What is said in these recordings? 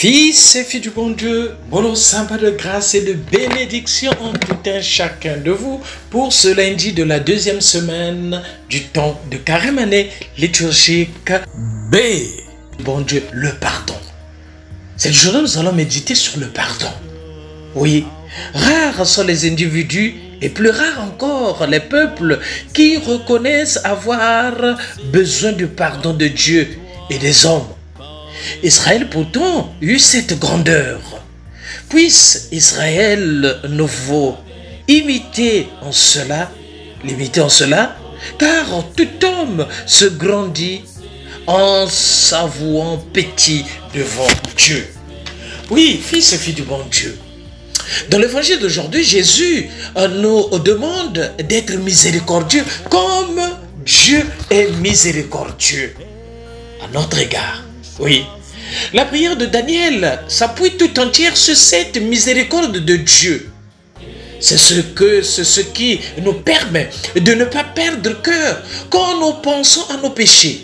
Fils et filles du bon Dieu, bon samba de grâce et de bénédiction en tout un chacun de vous pour ce lundi de la deuxième semaine du temps de carême année liturgique B. Bon Dieu, le pardon. Cette journée, nous allons méditer sur le pardon. Oui, rares sont les individus et plus rares encore les peuples qui reconnaissent avoir besoin du pardon de Dieu et des hommes. Israël pourtant eut cette grandeur. Puisse Israël nouveau imiter en cela, l'imiter en cela, car tout homme se grandit en s'avouant petit devant Dieu. Oui, fils et fille du bon Dieu. Dans l'évangile d'aujourd'hui, Jésus nous demande d'être miséricordieux comme Dieu est miséricordieux à notre égard. Oui. La prière de Daniel s'appuie tout entière sur cette miséricorde de Dieu. C'est ce, ce qui nous permet de ne pas perdre cœur quand nous pensons à nos péchés.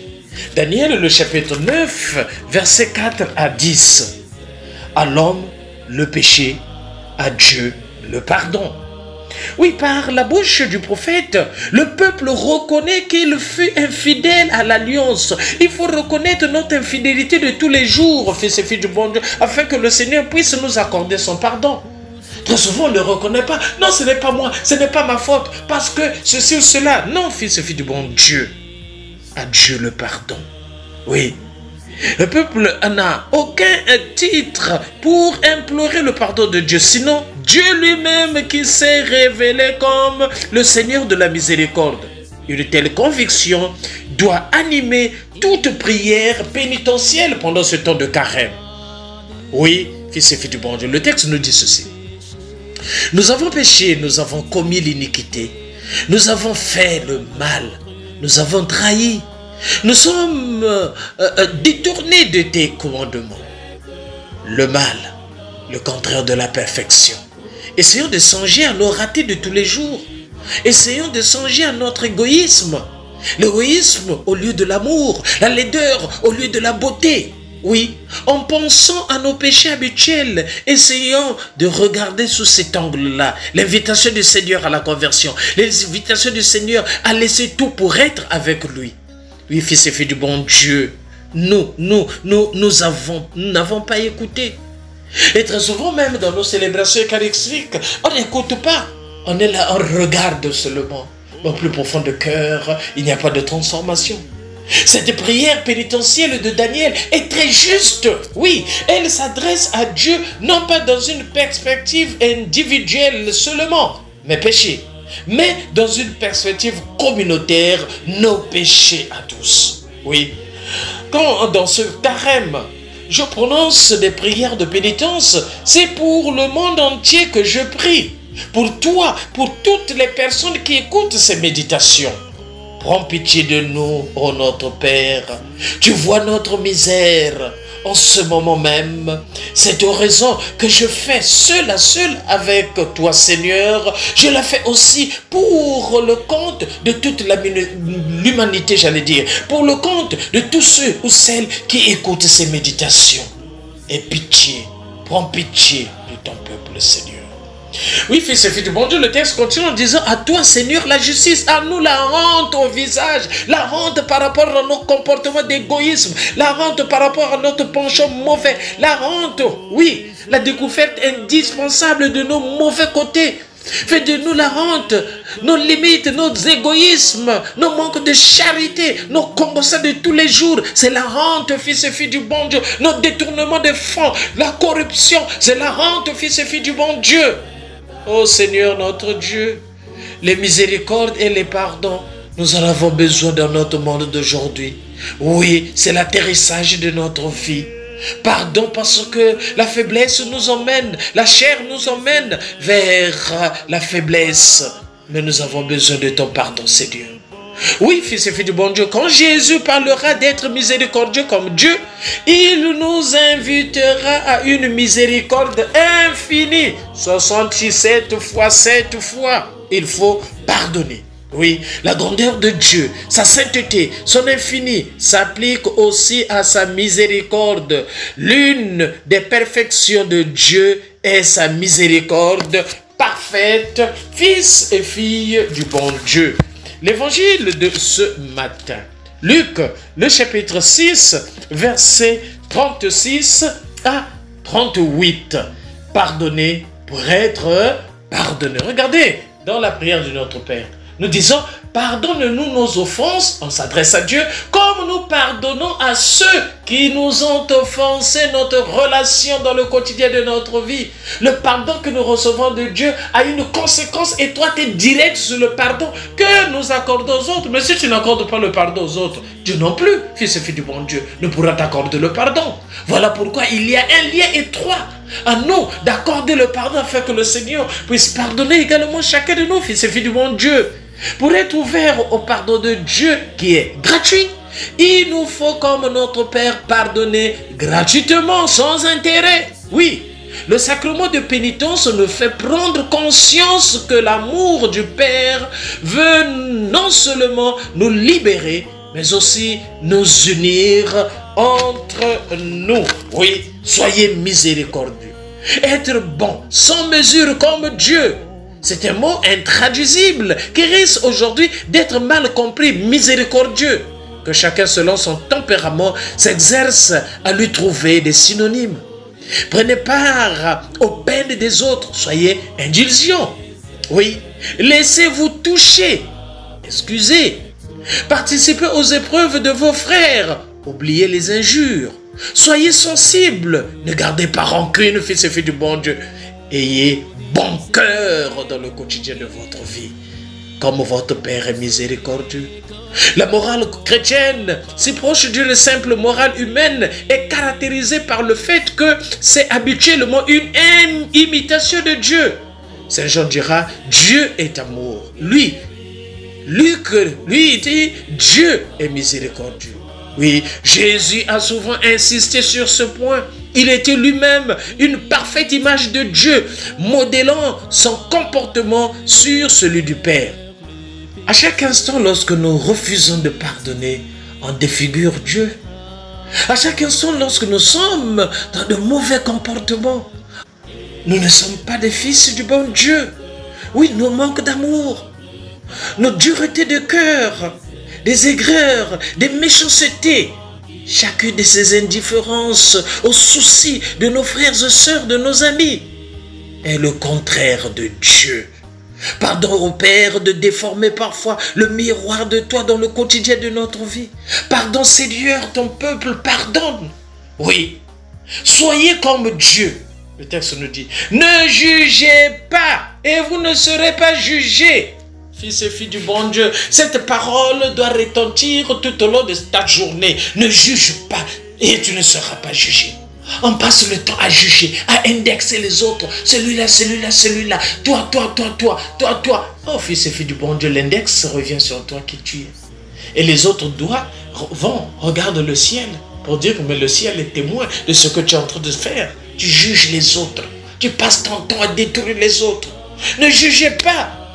Daniel, le chapitre 9, versets 4 à 10. À l'homme, le péché, à Dieu, le pardon. Oui, par la bouche du prophète, le peuple reconnaît qu'il fut infidèle à l'alliance. Il faut reconnaître notre infidélité de tous les jours, fils et filles du bon Dieu, afin que le Seigneur puisse nous accorder son pardon. Très souvent, on ne reconnaît pas. Non, ce n'est pas moi, ce n'est pas ma faute, parce que ceci ou cela. Non, fils et filles du bon Dieu. À Dieu le pardon. Oui, le peuple n'a aucun titre pour implorer le pardon de Dieu. Sinon, Dieu lui-même qui s'est révélé comme le Seigneur de la miséricorde. Une telle conviction doit animer toute prière pénitentielle pendant ce temps de carême. Oui, fils et filles du bon Dieu, le texte nous dit ceci. Nous avons péché, nous avons commis l'iniquité, nous avons fait le mal, nous avons trahi, nous sommes euh, euh, détournés de tes commandements. Le mal, le contraire de la perfection. Essayons de songer à nos ratés de tous les jours. Essayons de songer à notre égoïsme. L'égoïsme au lieu de l'amour, la laideur au lieu de la beauté. Oui, en pensant à nos péchés habituels, essayons de regarder sous cet angle-là l'invitation du Seigneur à la conversion, l'invitation du Seigneur à laisser tout pour être avec lui. Oui, fils et filles du bon Dieu, nous, nous, nous, nous avons, nous n'avons pas écouté. Et très souvent, même dans nos célébrations eucharistiques, on n'écoute pas. On est là, on regarde seulement. Au plus profond de cœur, il n'y a pas de transformation. Cette prière pénitentielle de Daniel est très juste. Oui, elle s'adresse à Dieu non pas dans une perspective individuelle seulement, mais péché, mais dans une perspective communautaire, nos péchés à tous. Oui. Quand dans ce carême, je prononce des prières de pénitence, c'est pour le monde entier que je prie. Pour toi, pour toutes les personnes qui écoutent ces méditations. Prends pitié de nous, ô notre Père. Tu vois notre misère en ce moment même. Cette oraison que je fais seul à seul avec toi, Seigneur, je la fais aussi pour le compte de toute l'humanité, j'allais dire, pour le compte de tous ceux ou celles qui écoutent ces méditations. Et pitié, prends pitié de ton peuple, Seigneur. Oui, fils et filles du bon Dieu, le texte continue en disant à toi, Seigneur, la justice, à nous la honte au visage, la honte par rapport à nos comportements d'égoïsme, la honte par rapport à notre penchant mauvais, la honte, oui, la découverte indispensable de nos mauvais côtés. Fais de nous la honte, nos limites, nos égoïsmes, nos manques de charité, nos combats de tous les jours. C'est la honte, fils et filles du bon Dieu. Nos détournements de fonds, la corruption, c'est la honte, fils et filles du bon Dieu. Ô Seigneur notre Dieu, les miséricordes et les pardons, nous en avons besoin dans notre monde d'aujourd'hui. Oui, c'est l'atterrissage de notre vie. Pardon parce que la faiblesse nous emmène, la chair nous emmène vers la faiblesse. Mais nous avons besoin de ton pardon, Seigneur. Oui, fils et filles du bon Dieu, quand Jésus parlera d'être miséricordieux comme Dieu, il nous invitera à une miséricorde infinie. 67 fois 7 fois, il faut pardonner. Oui, la grandeur de Dieu, sa sainteté, son infini s'applique aussi à sa miséricorde. L'une des perfections de Dieu est sa miséricorde parfaite, fils et fille du bon Dieu. L'évangile de ce matin, Luc, le chapitre 6, verset 36 à 38. Pardonner pour être pardonné. Regardez dans la prière de notre Père. Nous disons, pardonne-nous nos offenses, on s'adresse à Dieu, comme nous pardonnons à ceux qui nous ont offensé notre relation dans le quotidien de notre vie. Le pardon que nous recevons de Dieu a une conséquence étroite et directe sur le pardon que nous accordons aux autres. Mais si tu n'accordes pas le pardon aux autres, Dieu non plus, fils et fille du bon Dieu, ne pourra t'accorder le pardon. Voilà pourquoi il y a un lien étroit à nous d'accorder le pardon afin que le Seigneur puisse pardonner également chacun de nous, fils et filles du bon Dieu. Pour être ouvert au pardon de Dieu qui est gratuit, il nous faut comme notre Père pardonner gratuitement, sans intérêt. Oui, le sacrement de pénitence nous fait prendre conscience que l'amour du Père veut non seulement nous libérer, mais aussi nous unir entre nous. Oui, soyez miséricordieux. Être bon, sans mesure comme Dieu, c'est un mot intraduisible qui risque aujourd'hui d'être mal compris, miséricordieux. Que chacun selon son tempérament s'exerce à lui trouver des synonymes. Prenez part aux peines des autres, soyez indulgents. Oui, laissez-vous toucher, excusez. Participez aux épreuves de vos frères, oubliez les injures. Soyez sensibles, ne gardez pas rancune, fils et filles du bon Dieu. Ayez bon cœur dans le quotidien de votre vie, comme votre Père est miséricordieux. La morale chrétienne, si proche d'une simple morale humaine, est caractérisée par le fait que c'est habituellement une imitation de Dieu. Saint Jean dira, Dieu est amour. Lui, Luc, lui dit, Dieu est miséricordieux. Oui, Jésus a souvent insisté sur ce point. Il était lui-même une parfaite image de Dieu, modélant son comportement sur celui du Père. À chaque instant, lorsque nous refusons de pardonner, on défigure Dieu. À chaque instant, lorsque nous sommes dans de mauvais comportements, nous ne sommes pas des fils du bon Dieu. Oui, nous manquons d'amour, notre dureté de cœur, des aigreurs, des méchancetés, chacune de ces indifférences aux soucis de nos frères et sœurs, de nos amis, est le contraire de Dieu. Pardon au Père de déformer parfois le miroir de toi dans le quotidien de notre vie. Pardon Seigneur, ton peuple pardonne. Oui, soyez comme Dieu. Le texte nous dit, ne jugez pas et vous ne serez pas jugés. Fils et filles du bon Dieu, cette parole doit retentir tout au long de ta journée. Ne juge pas et tu ne seras pas jugé. On passe le temps à juger, à indexer les autres. Celui-là, celui-là, celui-là. Toi, toi, toi, toi, toi, toi. Oh, fils et filles du bon Dieu, l'index revient sur toi qui tu es. Et les autres doigts vont, regardent le ciel pour dire mais le ciel est témoin de ce que tu es en train de faire. Tu juges les autres. Tu passes ton temps à détruire les autres. Ne jugez pas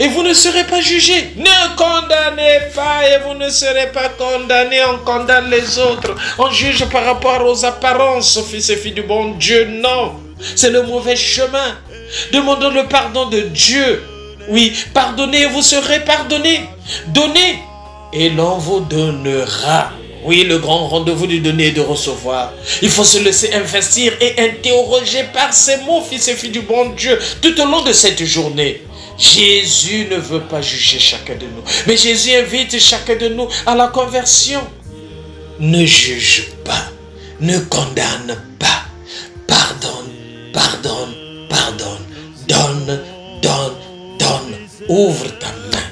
et vous ne serez pas jugés. Ne condamnez pas et vous ne serez pas condamnés. On condamne les autres. On juge par rapport aux apparences, fils et filles du bon Dieu. Non, c'est le mauvais chemin. Demandons le pardon de Dieu. Oui, pardonnez et vous serez pardonnés. Donnez et l'on vous donnera. Oui, le grand rendez-vous du donner et de recevoir. Il faut se laisser investir et interroger par ces mots, fils et filles du bon Dieu, tout au long de cette journée. Jésus ne veut pas juger chacun de nous, mais Jésus invite chacun de nous à la conversion. Ne juge pas, ne condamne pas, pardonne, pardonne, pardonne, donne, donne, donne, ouvre ta main.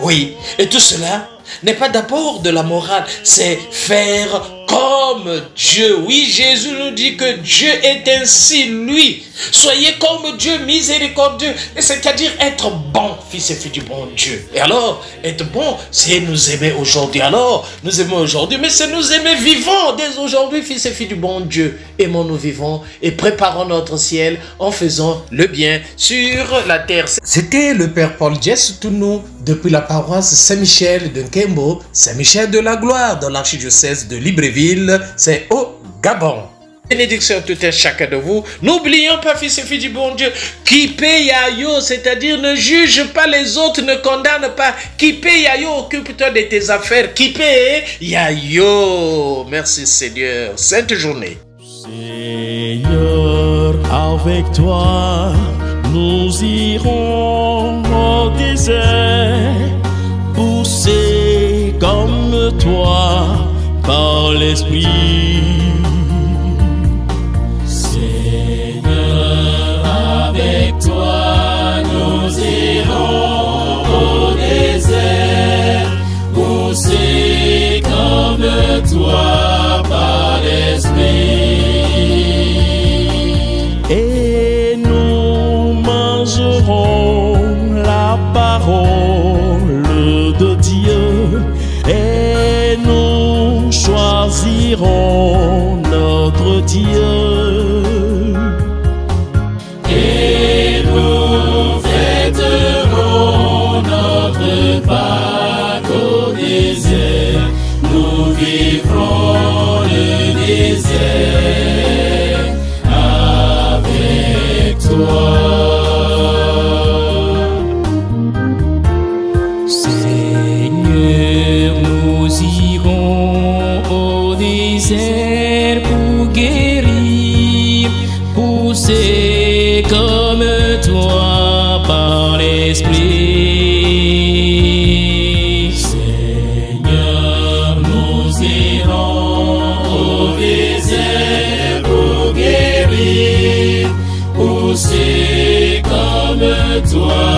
Oui, et tout cela n'est pas d'abord de la morale, c'est faire comme Dieu. Oui, Jésus nous dit que Dieu est ainsi, lui. Soyez comme Dieu, miséricordieux. C'est-à-dire être bon, fils et fille du bon Dieu. Et alors, être bon, c'est nous aimer aujourd'hui. Alors, nous aimons aujourd'hui, mais c'est nous aimer vivant dès aujourd'hui, fils et filles du bon Dieu. Aimons-nous vivants et préparons notre ciel en faisant le bien sur la terre. C'était le Père Paul Jess Tounou depuis la paroisse Saint-Michel de Nkembo, Saint-Michel de la Gloire dans l'archidiocèse de Libreville. C'est au Gabon. Bénédiction tout un chacun de vous. N'oublions pas, fils et filles du bon Dieu, qui paye yo, c'est-à-dire ne juge pas les autres, ne condamne pas. Qui paye yo, occupe-toi de tes affaires. Qui paye yo. Merci Seigneur. Sainte journée. Seigneur, avec toi, nous irons au désert, poussés comme toi par l'Esprit. Seigneur, avec toi nous irons choisirons notre Dieu. Toi